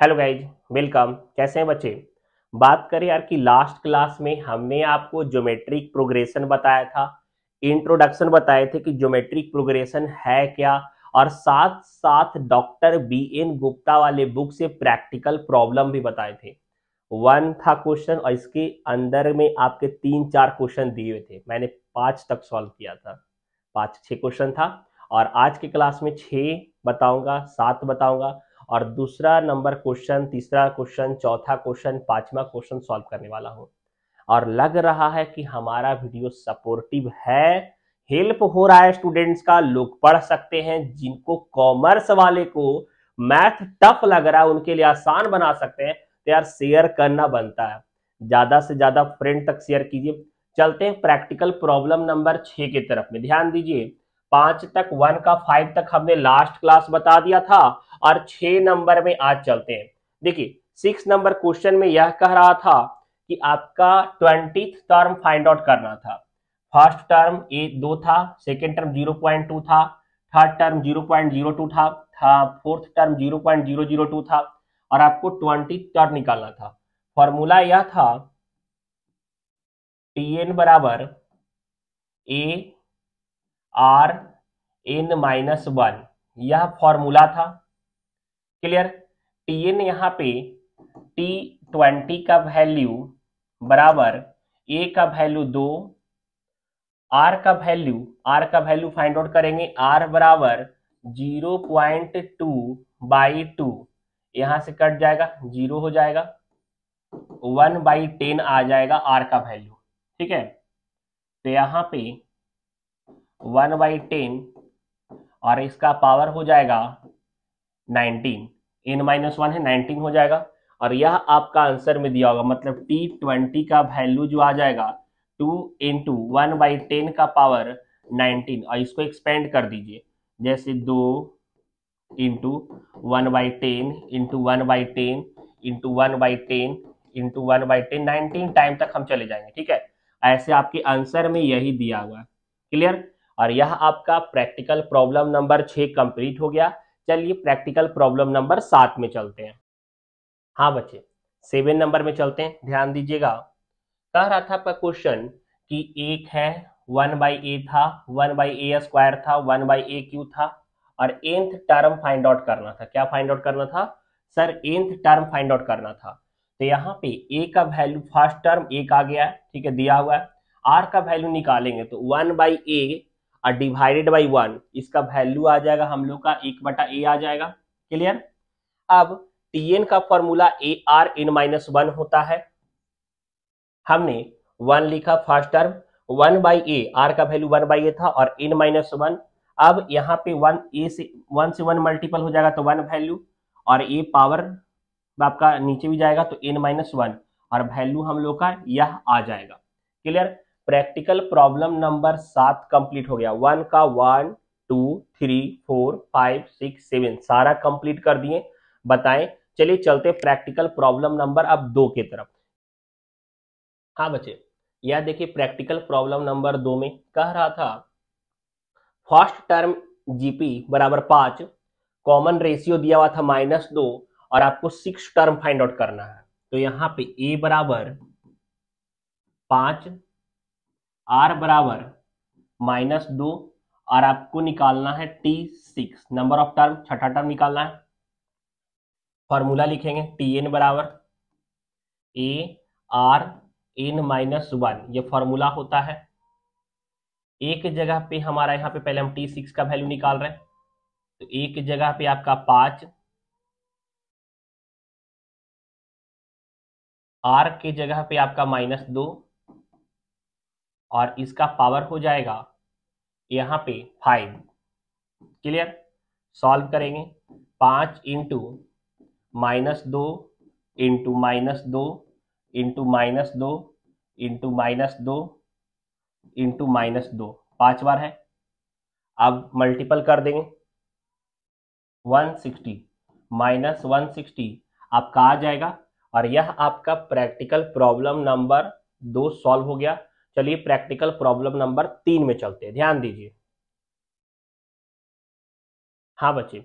Hello guys, welcome. कैसे हैं बच्चे? बात करें यार कि लास्ट क्लास में हमने आपको ज्योमेट्रिक प्रोग्रेशन बताया था। इंट्रोडक्शन बताए थे कि ज्योमेट्रिक प्रोग्रेशन है क्या। और साथ साथ डॉक्टर बी एन गुप्ता वाले बुक से प्रैक्टिकल प्रॉब्लम भी बताए थे। वन था क्वेश्चन और इसके अंदर में आपके तीन चार क्वेश्चन दिए हुए थे। मैंने पाँच तक सॉल्व किया था। पाँच छह क्वेश्चन था। और आज के क्लास में छह बताऊँगा, सात बताऊँगा। और दूसरा नंबर क्वेश्चन, तीसरा क्वेश्चन, चौथा क्वेश्चन, पांचवा क्वेश्चन सॉल्व करने वाला हूँ। और लग रहा है कि हमारा वीडियो सपोर्टिव है। हेल्प हो रहा है स्टूडेंट्स का, लोग पढ़ सकते हैं, जिनको कॉमर्स वाले को मैथ टफ लग रहा है, उनके लिए आसान बना सकते हैं तो यार शेयर करना बनता है। ज़्यादा से ज़्यादा फ्रेंड तक शेयर कीजिए। चलते हैं प्रैक्टिकल प्रॉब्लम नंबर छह की तरफ़ में। ध्यान दीजिए, पाँच तक वन का फाइव तक हमने लास्ट क्लास बता दिया था। और छह नंबर में आज चलते हैं। देखिए सिक्स नंबर क्वेश्चन में यह कह रहा था कि आपका ट्वेंटी टर्म फाइंड आउट करना था। फ़र्स्ट टर्म ए दो था second term zero point two था third term zero point zero two था fourth term zero point zero zero two था और आपको ट्वेंटी टर्म निकालना था। फॉर्मूला यह था टी एन बराबर A R N minus one यह फॉर्मूला था। क्लियर टी एन यहाँ पे टी ट्वेंटी का वैल्यू बराबर ए का वैल्यू दो आर का वैल्यू आर का वैल्यू फाइंड आउट करेंगे। आर बराबर zero point two by two यहाँ से कट जाएगा ज़ीरो हो जाएगा। वन बाई टेन आ जाएगा आर का वैल्यू ठीक है? तो यहाँ पे वन बाई टेन और इसका पावर हो जाएगा नाइनटीन। एन माइनस वन है, नाइनटीन हो जाएगा। और यह आपका आंसर में दिया होगा मतलब टी ट्वेंटी का वैल्यू जो आ जाएगा two into one by ten का पावर नाइनटीन और इसको एक्सपेंड कर दीजिए। जैसे दो into one by ten into one by ten into one by ten into one by ten nineteen time तक हम चले जाएँगे, ठीक है? ऐसे आपके आंसर में यही दिया हुआ क्लियर और यह आपका प्रैक्टिकल प्रॉब्लम नंबर छह कंप्लीट हो गया। चलिए प्रैक्टिकल प्रॉब्लम नंबर सात में चलते हैं। हाँ बच्चे सेवन नंबर में चलते हैं। ध्यान दीजिएगा। कह रहा था आपका क्वेश्चन कि एक है वन बाई ए था वन बाई ए स्क्वायर था वन बाई ए क्यू था? और एंथ टर्म फाइंड आउट करना था। क्या फाइंड आउट करना था? Sir nth term find out करना था। तो यहाँ पे ए का वैल्यू फ़र्स्ट टर्म एक आ गया है, ठीक है, दिया हुआ है। आर का वैल्यू निकालेंगे तो वन बाई ए और डिवाइडेड बाई वन इसका वैल्यू आ जाएगा हम लोग का एक बटा ए आ जाएगा। क्लियर अब टी एन का formula A R N minus one होता है। हमने वन लिखा first term one by A R का वैल्यू वन बाई ए था और एन माइनस वन अब यहाँ पे वन ए से वन से वन मल्टीपल हो जाएगा तो वन वैल्यू और ए पावर आपका नीचे भी जाएगा तो एन माइनस वन और वैल्यू हम लोग का यह आ जाएगा। क्लियर प्रैक्टिकल प्रॉब्लम नंबर सात कंप्लीट हो गया। वन का one, two, three, four, five, six, seven, सारा कंप्लीट कर दिए। बताएँ, चलिए चलते प्रैक्टिकल प्रॉब्लम नंबर अब दो की तरफ़। हाँ बच्चे, यह देखिए प्रैक्टिकल प्रॉब्लम नंबर दो में कह रहा था, फ़र्स्ट टर्म जीपी बराबर पाँच, कॉमन रेशियो दिया हुआ था माइनस दो, और आपको सिक्स टर्म फाइंड आउट करना है। तो यहाँ पे ए बराबर पाँच आर बराबर माइनस दो, और आपको निकालना है T six. Number of term, छठा टर्म निकालना है। फॉर्मूला लिखेंगे टी एन बराबर A, R N minus one. ये फॉर्मूला होता है। एक जगह पे हमारा यहाँ पे पहले हम टी सिक्स का वैल्यू निकाल रहे हैं। तो एक जगह पे आपका पाँच, आर के जगह पे आपका माइनस दो और इसका पावर हो जाएगा यहाँ पे फाइव क्लियर सॉल्व करेंगे. पाँच इंटू माइनस दो इंटू माइनस दो इंटू माइनस दो इंटू माइनस दो इंटू माइनस दो. पाँच बार है. अब मल्टीपल कर देंगे. One sixty minus one sixty आपका आ जाएगा और यह आपका प्रैक्टिकल प्रॉब्लम नंबर दो सॉल्व हो गया. चलिए प्रैक्टिकल प्रॉब्लम नंबर तीन में चलते हैं। ध्यान दीजिए। हाँ बच्चे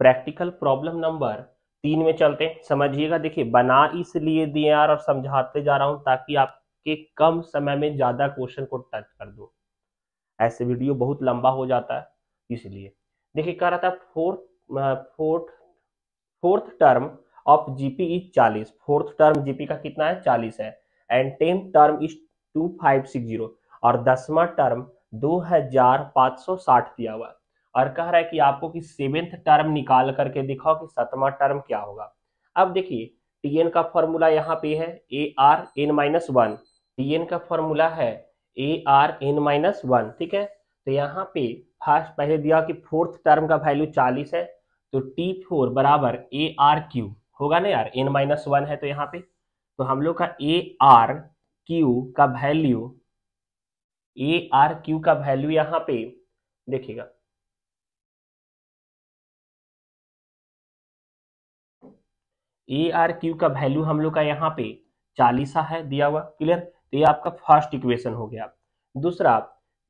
प्रैक्टिकल प्रॉब्लम नंबर तीन में चलते हैं। समझिएगा, देखिए, बना इसलिए दिए यार और समझाते जा रहा हूँ ताकि आपके कम समय में ज़्यादा क्वेश्चन को टच कर दो। ऐसे वीडियो बहुत लंबा हो जाता है, इसलिए। देखिए, कह रहा था fourth fourth fourth term of GP is चालीस। फोर्थ टर्म जीपी का कितना है? चालीस है। And tenth term is two five six zero और दसवा टर्म दो हज़ार पाँच सौ साठ दिया हुआ और कह रहा है कि आपको कि सेवेंथ टर्म निकाल करके दिखाओ कि सतवा टर्म क्या होगा। अब देखिए टी का फॉर्मूला यहाँ पे है A R N minus one T N का फॉर्मूला है A R N minus one ठीक है? तो यहाँ पे फ़र्स्ट पहले दिया कि फोर्थ टर्म का वैल्यू चालीस है तो टी फोर बराबर ए आर क्यू होगा ना यार? एन माइनस वन है तो यहाँ पे। तो हम लोग का ए आर क्यू का वैल्यू ए आर क्यू का वैल्यू यहाँ पे देखिएगा। ए आर क्यू का वैल्यू हम लोग का यहाँ पे चालीसा है, दिया हुआ क्लियर तो ये आपका फ़र्स्ट इक्वेशन हो गया। दूसरा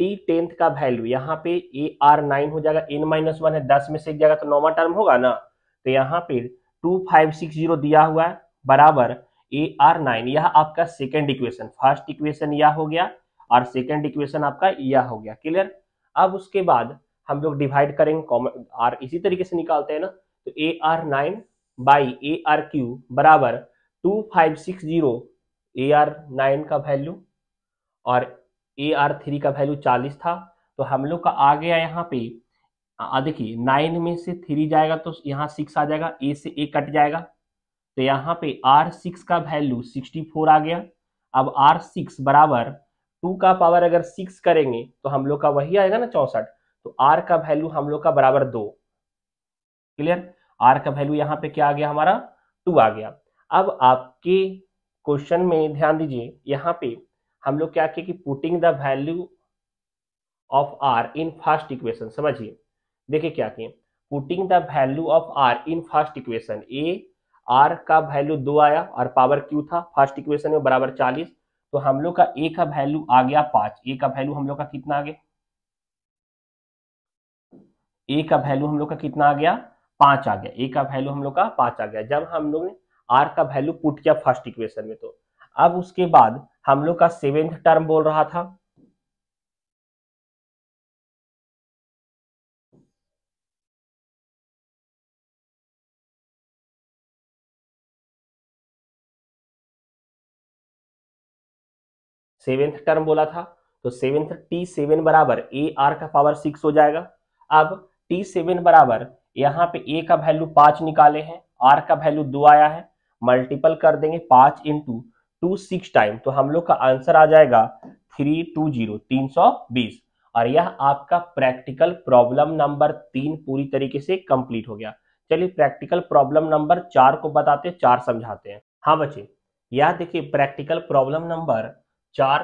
टी टेंथ का वैल्यू यहाँ पे ए आर नाइन हो जाएगा एन माइनस वन है, दस में से एक जाएगा तो नौवा टर्म होगा ना? तो यहाँ पे टू फाइव सिक्स ज़ीरो दिया हुआ है, बराबर ए आर नाइन, यह आपका सेकेंड इक्वेशन फ़र्स्ट इक्वेशन यह हो गया और सेकेंड इक्वेशन आपका यह हो गया क्लियर अब उसके बाद हम लोग डिवाइड करेंगे कॉमन आर इसी तरीके से निकालते हैं ना तो A R nine by A R cube बराबर two five six zero, A R nine का वैल्यू और ए आर थ्री का वैल्यू चालीस था तो हम लोग का आ गया यहाँ पे देखिए, नाइन में से थ्री जाएगा तो यहाँ सिक्स आ जाएगा, ए से ए कट जाएगा तो यहाँ पे आर सिक्स का वैल्यू सिक्सटी फोर आ गया। अब आर सिक्स बराबर टू का पावर अगर सिक्स करेंगे तो हम लोग का वही आएगा ना चौसठ। तो आर का वैल्यू हम लोग का बराबर दो। क्लियर आर का वैल्यू यहाँ पे क्या आ गया हमारा? टू आ गया। अब आपके क्वेश्चन में ध्यान दीजिए, यहाँ पे हम लोग क्या किए कि putting the value of R in first equation समझिए। देखिए क्या किए। Putting the value of R in first equation A R का वैल्यू दो आया और पावर क्यू था। फ़र्स्ट इक्वेशन में बराबर चालीस। तो हम लोग का ए का वैल्यू आ गया पाँच। ए का वैल्यू हम लोग का कितना आ गया? ए का वैल्यू हम लोग का कितना आ गया? पाँच आ गया। ए का वैल्यू हम लोग का पाँच आ गया। जब हम लोग ने आर का वैल्यू पुट किया फ़र्स्ट इक्वेशन में तो अब उसके बाद हम लोग का सेवेंथ टर्म बोल रहा था। सेवेंथ टर्म बोला था तो सेवेंथ टी सेवन बराबर ए आर का पावर सिक्स हो जाएगा। अब टी सेवन बराबर यहाँ पे ए का वैल्यू पाँच निकाले हैं, आर का वैल्यू दो आया है मल्टीपल कर देंगे पाँच इंटू टू सिक्स टाइम तो हम लोग का आंसर आ जाएगा थ्री टू ज़ीरो तीन सौ बीस। और यह आपका प्रैक्टिकल प्रॉब्लम नंबर तीन पूरी तरीके से कंप्लीट हो गया। चलिए प्रैक्टिकल प्रॉब्लम नंबर चार को बताते चार समझाते हैं। हाँ बच्चे, यह देखिए प्रैक्टिकल प्रॉब्लम नंबर चार।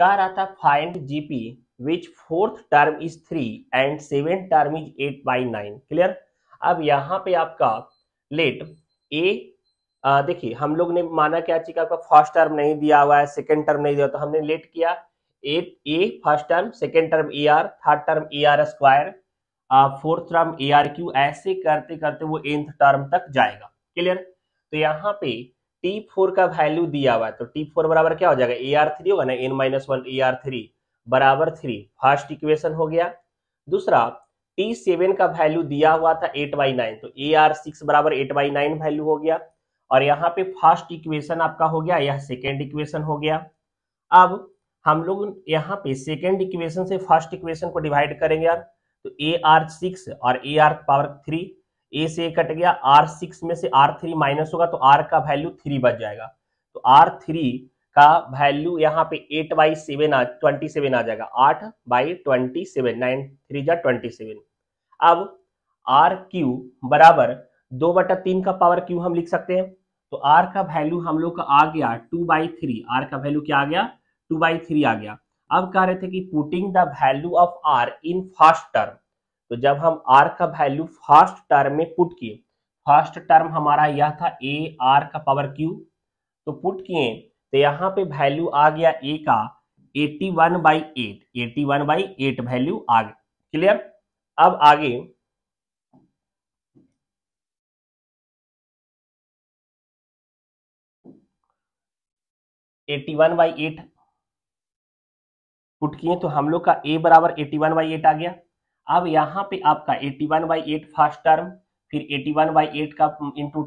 कह रहा था find GP which fourth term is three and seven term is eight by nine clear अब यहाँ पे आपका लेट ए देखिए, हम लोग ने माना क्या चाहिए आपका फ़र्स्ट टर्म नहीं दिया हुआ है सेकेंड टर्म नहीं दिया तो हमने लेट किया। At A first term second term A R third term A R square fourth term A R cube ऐसे करते करते वो एंथ टर्म तक जाएगा। क्लियर तो यहाँ पे टी फोर का वैल्यू दिया हुआ है तो टी फोर बराबर क्या हो जाएगा? ए आर थ्री होगा ना? N minus one A R three बराबर थ्री फ़र्स्ट इक्वेशन हो गया। दूसरा टी सेवन का वैल्यू दिया हुआ था एट बाई नाइन तो ए आर सिक्स बराबर एट बाई नाइन वैल्यू हो गया। और यहाँ पे फ़र्स्ट इक्वेशन आपका हो गया, यह सेकेंड इक्वेशन हो गया। अब हम लोग यहाँ पे सेकेंड इक्वेशन से फ़र्स्ट इक्वेशन को डिवाइड करेंगे यार तो ए आर सिक्स और A R power three A से ए कट गया आर सिक्स में से आर थ्री माइनस होगा तो आर का वैल्यू थ्री बच जाएगा। तो आर थ्री का वैल्यू यहाँ पे eight by seven twenty seven आ जाएगा। आठ by twenty seven nine three जा ट्वेंटी सेवन अब आर क्यू बराबर दो बटा तीन का पावर क्यू हम लिख सकते हैं। तो आर का वैल्यू हम लोग का आ गया टू बाई थ्री आर का वैल्यू क्या आ गया? टू बाई थ्री आ गया। अब कह रहे थे कि putting the value of R in first term तो जब हम आर का वैल्यू फ़र्स्ट टर्म में पुट किए फ़र्स्ट टर्म हमारा यह था ए आर का पावर क्यू तो पुट किए तो यहाँ पे वैल्यू आ गया ए का 81 one by eight eighty one by eight value आ गया। क्लियर अब आगे। Eighty one by eight put किए तो हम लोग का ए बराबर एटी वन बाई एट आ गया। अब यहाँ पे आपका eighty one by eight first term फिर एटी वन बाई एट का into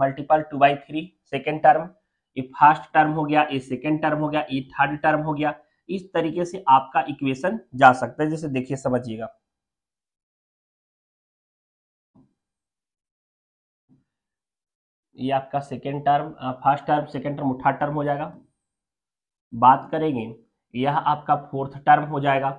multiple two by three second term ये फ़र्स्ट टर्म हो गया, ये सेकेंड टर्म हो गया, ये थर्ड टर्म हो गया। इस तरीके से आपका इक्वेशन जा सकता है, जैसे देखिए, समझिएगा। ये आपका second term first term second term third term हो जाएगा। बात करेंगे, यह आपका फोर्थ टर्म हो जाएगा।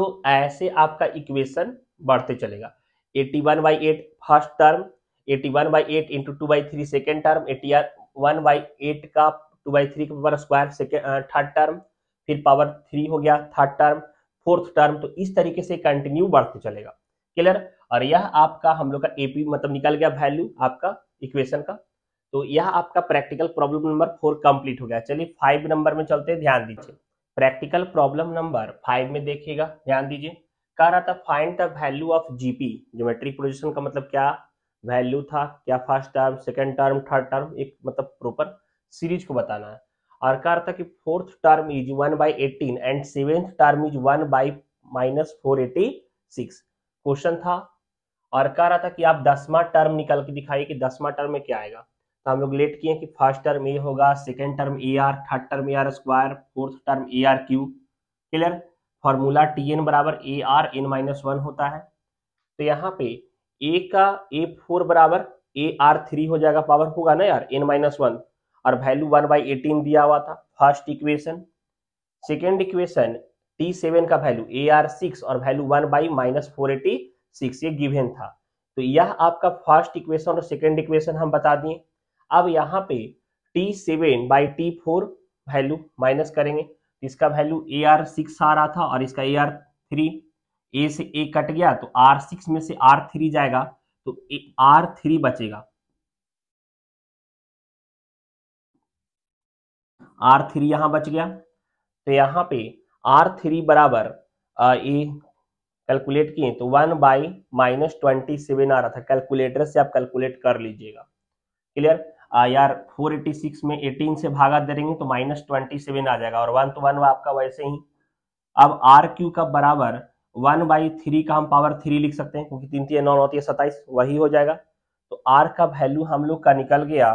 तो ऐसे आपका इक्वेशन बढ़ते चलेगा। Eighty one by eight first term eighty one by eight into two by three second term eighty one by eight का टू बाई थ्री का स्क्वायर सेकेंड थर्ड टर्म फिर पावर थ्री हो गया थर्ड टर्म फोर्थ टर्म तो इस तरीके से continue बढ़ते चलेगा। क्लियर और यह आपका हम लोग का एपी मतलब निकल गया वैल्यू आपका इक्वेशन का। तो यह आपका practical problem number four complete हो गया। चलिए फाइव नंबर में चलते हैं, ध्यान दीजिए। प्रैक्टिकल प्रॉब्लम नंबर फाइव में देखिएगा, ध्यान दीजिए। कह रहा था find the value of GP geometric position का मतलब क्या? वैल्यू था, क्या first term second term third term एक मतलब प्रॉपर सीरीज़ को बताना है। और कह रहा था कि fourth term is one by eighteen and seventh term is one by minus four eighty six question था। और कह रहा था कि आप दसवां टर्म निकल के दिखाइए कि दसवां टर्म में क्या आएगा। तो हम लोग लेट किए कि फ़र्स्ट टर्म ए होगा, second term a r, third term a r square, fourth term a r cube clear? Formula t n बराबर a r, n minus one होता है। तो यहाँ पे ए का ए फोर बराबर ए आर थ्री हो जाएगा, पावर होगा ना यार, एन माइनस वन। और वैल्यू वन बाई एटीन दिया हुआ था, first equation. Second equation, t seven का वैल्यू ए आर सिक्स और value one by minus four eighty six, ये गिवन था। तो यह आपका फ़र्स्ट इक्वेशन और सेकेंड इक्वेशन हम बता दिए। अब यहाँ पे t seven by t four value minus करेंगे। इसका वैल्यू ए आर सिक्स आ रहा था और इसका ए आर थ्री ए से ए कट गया तो आर सिक्स में से आर थ्री जाएगा तो आर थ्री बचेगा। आर थ्री यहाँ बच गया। तो यहाँ पे आर थ्री बराबर ए कैलकुलेट किए तो one by minus twenty seven आ रहा था। कैलकुलेटर से आप कैलकुलेट कर लीजिएगा। क्लियर यार फोर एटी सिक्स में एटीन से भागा देंगे तो माइनस ट्वेंटी सेवन आ जाएगा। और वन तो वन आपका वैसे ही। अब आर क्यू का बराबर वन बाई थ्री का हम पावर थ्री लिख सकते हैं, क्योंकि तीन तीन, नौ होती है सत्ताईस, वही हो जाएगा। तो आर का वैल्यू हम लोग का निकल गया।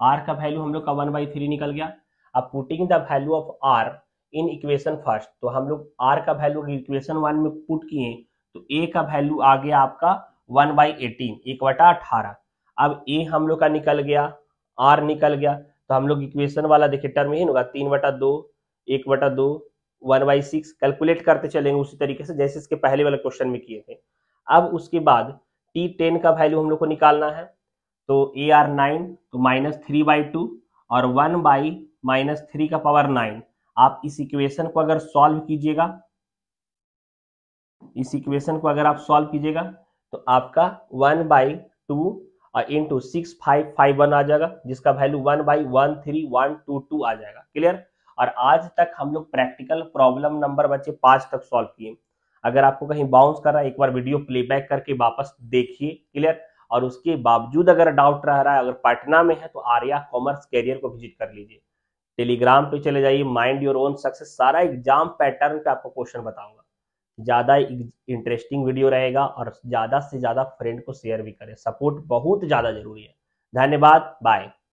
आर का वैल्यू हम लोग का वन बाई थ्री निकल गया। अब putting the value of r in equation first तो हम लोग आर का वैल्यू इक्वेशन वन में पुट किए तो ए का वैल्यू आ गया आपका वन बाई एटीन एक बटा अठारह। अब ए हम लोग का निकल गया आर निकल गया तो हम लोग इक्वेशन वाला देखिए टर्म यही होगा, तीन बटा दो, एक बटा दो वन बाई सिक्स कैलकुलेट करते चलेंगे उसी तरीके से, जैसे इसके पहले वाले क्वेश्चन में किए थे। अब उसके बाद टी टेन का वैल्यू हम लोग को निकालना है तो ए आर नाइन तो माइनस थ्री बाई टू और वन बाई माइनस थ्री का पावर नाइन आप इस इक्वेशन को अगर सॉल्व कीजिएगा, इस इक्वेशन को अगर आप सॉल्व कीजिएगा तो आपका वन बाई टू और into six five five one आ जाएगा, जिसका value one by one three one two two आ जाएगा। क्लियर और आज तक हम लोग प्रैक्टिकल प्रॉब्लम नंबर बच्चे पाँच तक सॉल्व किए। अगर आपको कहीं बाउंस कर रहा है, एक बार वीडियो प्लेबैक करके वापस देखिए क्लियर और उसके बावजूद अगर डाउट रह रहा है, अगर पटना में है तो आर्या कॉमर्स कैरियर को विज़िट कर लीजिए। टेलीग्राम पे चले जाइए माइंड योर ओन सक्सेस सारा एग्ज़ाम पैटर्न पे आपको क्वेश्चन बताऊँगा। ज़्यादा इंटरेस्टिंग वीडियो रहेगा और ज़्यादा से ज़्यादा फ्रेंड को शेयर भी करें। सपोर्ट बहुत ज़्यादा ज़रूरी है। धन्यवाद बाय